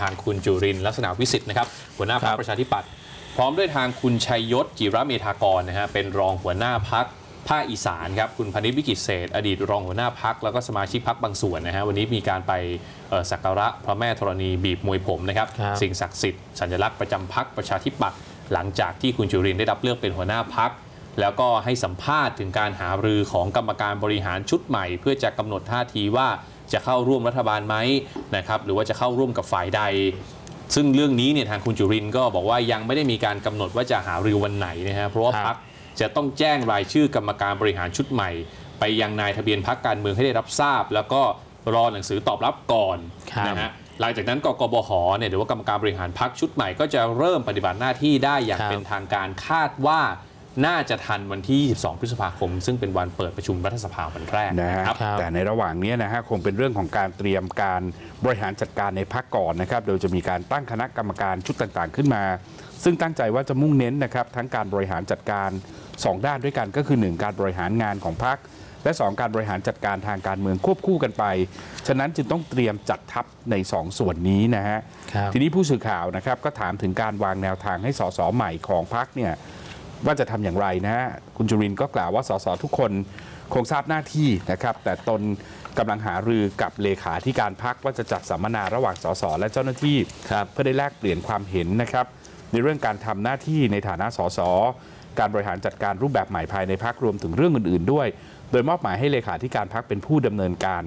ทางคุณจุรินทร์ลักษณะวิสิทธิ์นะครับหัวหน้าพรรครัคบประชาธิปัตย์พร้อมด้วยทางคุณชัยยศจิระเมธากรนะฮะเป็นรองหัวหน้าพักภาคอีสานครับคุณพนิษฐ์วิกิตเศษ อดีตรองหัวหน้าพักแล้วก็สมาชิกพักบางส่วนนะฮะวันนี้มีการไปเอ่อสักการะพระแม่ธรณีบีบมวยผมนะครับครับสิ่งศักดิ์สิทธิ์สัญลักษณ์ประจำพักประชาธิปัตย์หลังจากที่คุณจุรินทร์ได้รับเลือกเป็นหัวหน้าพักแล้วก็ให้สัมภาษณ์ถึงการหารือของกรรมการบริหารชุดใหม่ เพื่อจะกำหนดท่าทีว่า จะเข้าร่วมรัฐบาลไหมนะครับหรือว่าจะเข้าร่วมกับฝ่ายใด ซึ่งเรื่องนี้เนี่ยทางคุณจุรินทร์ก็บอกว่ายังไม่ได้มีการกำหนดว่าจะหารือวันไหนนะฮะเพราะว่าครับพักจะต้องแจ้งรายชื่อกรรมการบริหารชุดใหม่ ไปยังนายทะเบียนพักการเมืองให้ได้รับทราบ แล้วก็รอหนังสือตอบรับก่อนครับนะฮะหลังจากนั้นกกบหเนี่ยหรือว่ากรรมการบริหารพักชุดใหม่ก็จะเริ่มปฏิบัติหน้าที่ได้อย่างครับเป็นทางการคาดว่า น่าจะทันวันที่ 22 พฤษภาคม ซึ่งเป็นวันเปิดประชุมรัฐสภาวันแรกนะนะฮะครับครับ แต่ในระหว่างนี้นะฮะคงเป็นเรื่องของการเตรียมการบริหารจัดการในพักก่อนนะครับ โดยจะมีการตั้งคณะกรรมการชุดต่างๆ ขึ้นมา ซึ่งตั้งใจว่าจะมุ่งเน้นนะครับทั้งการบริหารจัดการ 2 ด้านด้วยกันก็คือ 1 การบริหารงานของพักและ 2 การบริหารจัดการทางการเมืองควบคู่กันไป ฉะนั้นจึงต้องเตรียมจัดทัพใน 2ส่วนนี้นะฮะครับทีนี้ผู้สื่อข่าวนะครับก็ถามถึงการวางแนวทางให้สสใหม่ของพักเนี่ย ว่าจะทำอย่างไรนะฮะคุณจุรินทร์ก็กล่าวว่าสสทุกคนคงทราบหน้าที่นะครับ แต่ตนกำลังหารือกับเลขาธิการพักว่าจะจัดสัมมนาระหว่างสสและเจ้าหน้าที่ครับเพื่อได้แลกเปลี่ยนความเห็นนะครับ ในเรื่องการทำหน้าที่ในฐานะสสการบริหารจัดการรูปแบบใหม่ภายในพักรวมถึงเรื่องอื่น ๆ ด้วย โดยมอบหมายให้เลขาธิการพักเป็นผู้ดำเนินการ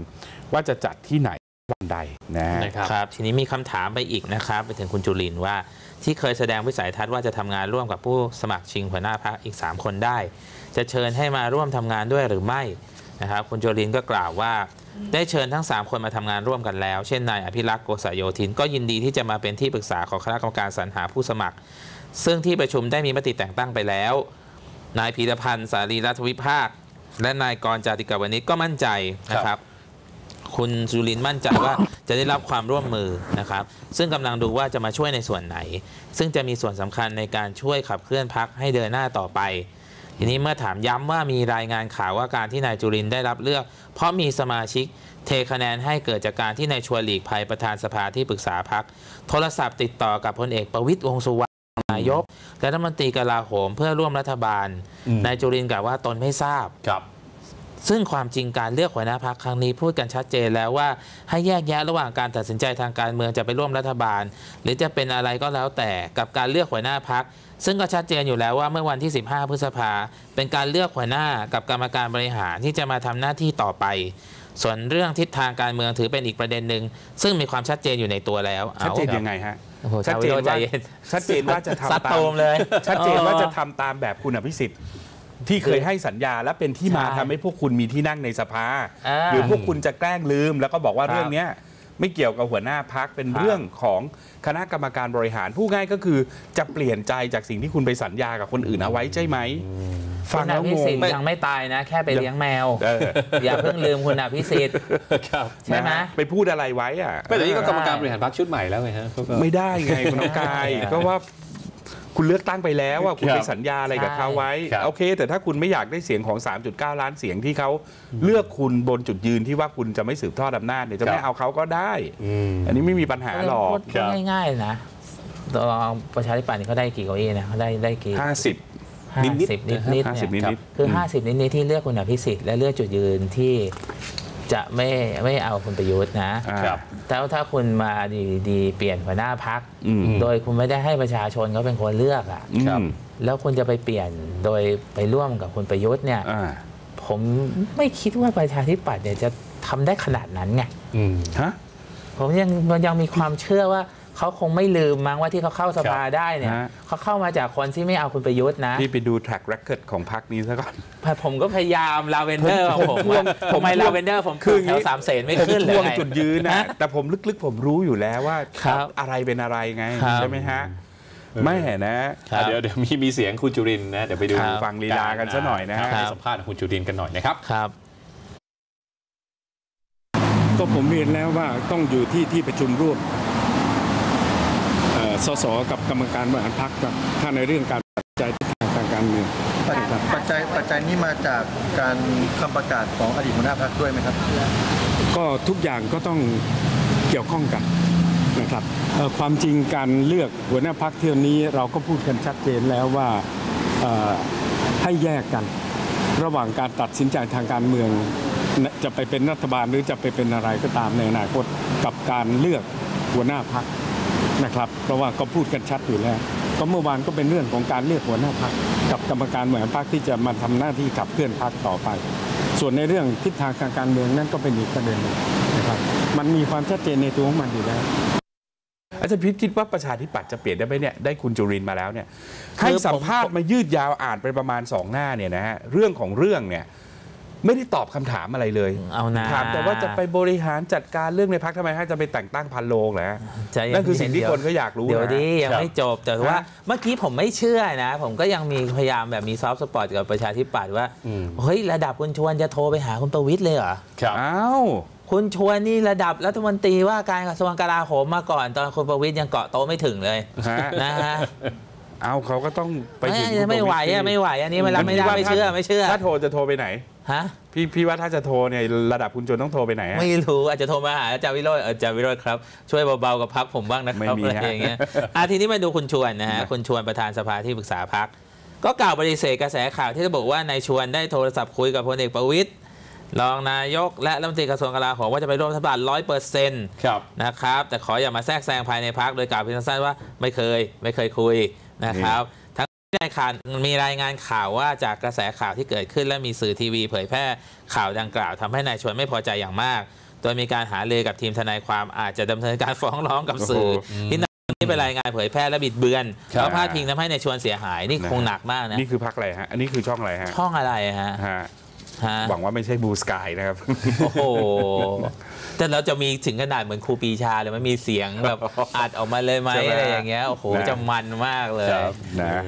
ว่าจะจัดที่ไหนวันใดนะฮะนะครับครับทีนี้มีคำถามไปอีกนะครับ ไปถึงคุณจุลินทร์ว่า ที่เคยแสดงวิสัยทัศน์ว่าจะทำงานร่วมกับผู้สมัครชิงหัวหน้าพักอีก 3 คนได้ จะเชิญให้มาร่วมทำงานด้วยหรือไม่นะครับคุณจุลินก็กล่าวว่า ได้เชิญทั้ง 3 คนมาทำงานร่วมกันแล้ว เช่นนายอภิรักษ์โกษโยธินก็ยินดีที่จะมาเป็นที่ปรึกษาของคณะกรรมการสรรหาผู้สมัคร ซึ่งที่ประชุมได้มีมติแต่งตั้งไปแล้ว นายพีรพันธ์สารีรัฐวิภาค และนายกรจาติกาวนิชก็มั่นใจนะครับ คุณจุลินทร์มั่นใจว่าจะได้รับความร่วมมือนะครับ ซึ่งกำลังดูว่าจะมาช่วยในส่วนไหน ซึ่งจะมีส่วนสำคัญในการช่วยขับเคลื่อนพักให้เดินหน้าต่อไป ทีนี้เมื่อถามย้ำว่ามีรายงานข่าวว่าการที่นายจุรินทร์ได้รับเลือก เพราะมีสมาชิกเทคะแนนให้เกิดจากการที่นายชวนหลีกภัยประธานสภาที่ปรึกษาพักโทรศัพท์ติดต่อกับพลเอกประวิตยวงษ์สุวรรณนายกและรัฐมนตรีกลาโหมเพื่อร่วมรัฐบาลอืมนายจุรินทร์กล่าวว่าตนไม่ทราบครับ ซึ่งความจริงการเลือกหัวหน้าพักครั้งนี้พูดกันชัดเจนแล้วว่าให้แยกแยะระหว่างการตัดสินใจทางการเมืองจะไปร่วมรัฐบาล หรือจะเป็นอะไรก็แล้วแต่กับการเลือกหัวหน้าพักซึ่งก็ชัดเจนอยู่แล้วว่าเมื่อวันที่ 15 พฤษภาเป็นการเลือกหัวหน้ากับกรรมการบริหารที่จะมาทำหน้าที่ต่อไป ส่วนเรื่องทิศทางการเมืองถือเป็นอีกประเด็นหนึ่งซึ่งมีความชัดเจนอยู่ในตัวแล้วชัดเจนอายังไงฮะโอ้โหชัดเจนชาววิโรจน์ใจว่าเย็นชัดเจนว่าจะซัดทำตาโตมมเลย ชัดเจนว่าเออจะทำตามแบบคุณอภิสิทธิ์ ที่เคยให้สัญญาและเป็นที่มาใช่ทำให้พวกคุณมีที่นั่งในสภา อ่าหรือพวกคุณจะแกล้งลืม แล้วก็บอกว่าครับเรื่องเนี้ยไม่เกี่ยวกับหัวหน้าพักเป็นครับ เรื่องของคณะกรรมการบริหารผู้ง่ายก็คือจะเปลี่ยนใจจากสิ่งที่คุณไปสัญญากับคนอื่นเอาไว้ใช่ไหมฟังคุณแล้วอภิงสิทงธิ์ยังไม่ตายนะ แค่ไปเลี้ยงแมว เอออย่าเพิ่งลืมคุณอภิสิทธิ์ ครับใช่ไหมนะไปพูดอะไรไว้อะ ไม่แต่นี่ก็กรรมการบริหารพรรคชุดใหม่แล้วไงฮะเขาก็ ไม่ได้ไงคุณน้องกายไม่ได้ก็ว่า คุณเลือกตั้งไปแล้วอะคุณครับไปสัญญาอะไรกับใช่เขาไว้ครับโอเค แต่ถ้าคุณไม่อยากได้เสียงของ 3.9 ล้านเสียงที่เขาเลือกคุณบนจุดยืนที่ว่าคุณจะไม่สืบทอดอำนาจเนี่ยจะไม่เอาเขาก็ได้อืมอันนี้ไม่มีปัญหาหรอกพูดครับง่ายๆนะตัวประชาธิปัตย์นี่เขาได้กี่เก้าอี้นะเขาได้ได้กี่50ห้านิดๆสิบนิดนิด50เนี่ยนิดคือ50นิดนิดที่เลือกคุณอภิสิทธิ์และเลือกจุดยืนที่ จะไม่ไม่เอาคุณประยุทธ์นะๆอ่าครับ แต่ว่าถ้าคุณมาดีดีๆเปลี่ยนหัวหน้าพักอืมโดยคุณไม่ได้ให้ประชาชนเขาเป็นคนเลือกอะครับอืมแล้วคุณจะไปเปลี่ยนโดยไปร่วมกับคุณประยุทธ์เนี่ยอ่า ผมไม่คิดว่าประชาธิปัตย์เนี่ยจะทำได้ขนาดนั้นไงอืมฮะ ผมยังยังมีความเชื่อว่า เขาคงไม่ลืมมั้งว่าที่เขาเข้าสภาได้เนี่ยฮะ เขาเข้ามาจากคนที่ไม่เอาคุณประยุทธ์นะ พี่ไปดู track record ของพรรคนี้ซะก่อน ผมก็พยายามลาเวนเดอร์ของผมผมทวงว่าทำไมผมทวงลาเวนเดอร์ผมคืออย่างแถนี้ วสามเสนไม่ผมขึ้นเลทยวงไงจุดยืนนะฮะแต่ผมลึกๆผมรู้อยู่แล้วว่าครับอะไรเป็นอะไรไง ครับ ใช่ไหมฮะ ไม่เห็นนะ ครับเดี๋ยวเดี๋ยวมีมีเสียงคุณจุรินทร์นะเดี๋ยวไปดูครับฟังลีลากันซะหน่อยนะฮะการให้สัมภาษณ์ของคุณจุรินทร์กันหน่อยนะครับ ครับ ก็ผมเรียนแล้วว่าต้องอยู่ที่ที่ประชุมร่วมเอ่อ สสกับกรรมการบริหารพรรคครับถ้าในเรื่องการตัดสินใจทิศทางทางการเมืองปัจปัจจัยปัจจัยนี้มาจากการคำประกาศของอดีตหัวหน้าพรรคด้วยไหมครับ ก็ทุกอย่างก็ต้องเกี่ยวข้องกันนะครับเอ่อความจริงการเลือกหัวหน้าพักเที่ยวนี้เราก็พูดกันชัดเจนแล้วว่าเอ่อให้แยกกัน ระหว่างการตัดสินใจทางการเมือง จะไปเป็นรัฐบาลหรือจะไปเป็นอะไรก็ตามในอนาคตกับการเลือกหัวหน้าพัก นะครับ เพราะว่าก็พูดกันชัดอยู่แล้ว ก็เมื่อวานก็เป็นเรื่องของการเลือกหัวหน้าพักกับกรรมการบริหารพักที่จะมาทำหน้าที่ขับเคลื่อนพักต่อไป ส่วนในเรื่องทิศทางทางการเมืองนั่นก็เป็นอีกประเด็นหนึงนะครับ มันมีความชัดเจนในตัวของมันอยู่แล้วอาจารย์พิษคิดว่าประชาธิปัตย์จะเปลี่ยนได้ไหมเนี่ยได้คุณจุรินทร์มาแล้วเนี่ยคือให้สัมผมภาษณ์มายืดยาวอ่านไปประมาณสองหน้าเนี่ยนะฮะเรื่องของเรื่องเนี่ย ไม่ได้ตอบคำถามอะไรเลยเอานะถามแต่ว่าจะไปบริหารจัดการเรื่องในพักทำไมให้จะไปแต่งตั้งพันโลงเหรอฮะใจเย็นั่นคือสิ่งที่ดี๋ยวคนเขาอยากรู้เดี๋ยวนะดียังครับไม่จบแต่ว่าฮะเมื่อกี้ผมไม่เชื่อนะ ผมก็ยังมีพยายามแบบมี soft spot กับประชาธิปัตย์ว่าอืมเฮ้ยระดับคุณชวนจะโทรไปหาคุณประวิตรเลยเหรอครับอ้าวคุณชวนนี่ระดับรัฐมนตรีว่าการกระทรวงกลาโหมมาก่อน ตอนคุณประวิตรยังเกาะโต๊ะไม่ถึงเลยฮะนะฮะ เอาเขาก็ต้องไปถึงไม่ไม่ไหวอะไม่ไหว อันนี้มันรับไม่ได้ไม่เชื่อไม่เชื่อ ถ้าโทรจะโทรไปไหนฮะพี่พี่ว่าถ้าจะโทรเนี่ยระดับคุณจนต้องโทรไปไหนฮะไม่รู้อาจจะโทรมาหาอาจารย์วิโรจน์อาจารย์วิโรจน์ครับ ช่วยเบาๆกับพักผมบ้างนะครับไม่มีอะไรฮะอย่างเงี้ยอะทีนี้มาดูคุณชวนนะฮะนะคุณชวนประธานสภาที่ปรึกษาพักก็กล่าวปฏิเสธกระแสข่าวที่จะบอกว่านายชวนได้โทรศัพท์คุยกับพลเอกประวิตย รองนายกและรัฐมนตรีกระทรวงกลาโหมว่าจะไปร่วมรัฐบาลร้อยเปอร์เซ็นต์ครับนะครับ แต่ขออย่ามาแทรกแซงภายในพักโดยกล่าวเพียงสั้นๆว่าไม่เคยไม่เคยคุยนะครับทั้งนี้ในข่าวมีรายงานข่าวว่าจากกระแสข่าวที่เกิดขึ้น และมีสื่อทีวี เผยแพร่ข่าวดังกล่าวทำให้นายชวนไม่พอใจอย่างมาก โดยมีการหารือกับทีมทนายความอาจจะดำเนินการฟ้องร้องกับสื่อโอ้โหที่นำนี่เป็นรายงานเผยแพร่และบิดเบือนครับแล้วพาดพิงทำให้นายชวนเสียหายนี่คงหนักมากนะนี่คือพักอะไรฮะอันนี้คือช่องอะไรฮะช่องอะไรฮะ ฮะฮะ หวังว่าไม่ใช่บูสกายนะครับ โอ้โห แต่เราจะมีถึงขนาดเหมือนครูปรีชาเลยมันมีเสียงแบบอัดออกมาเลยไหมใช่ไหมอะไรอย่างเงี้ย โอ้โห นะ จะมันมากเลย ครับนะ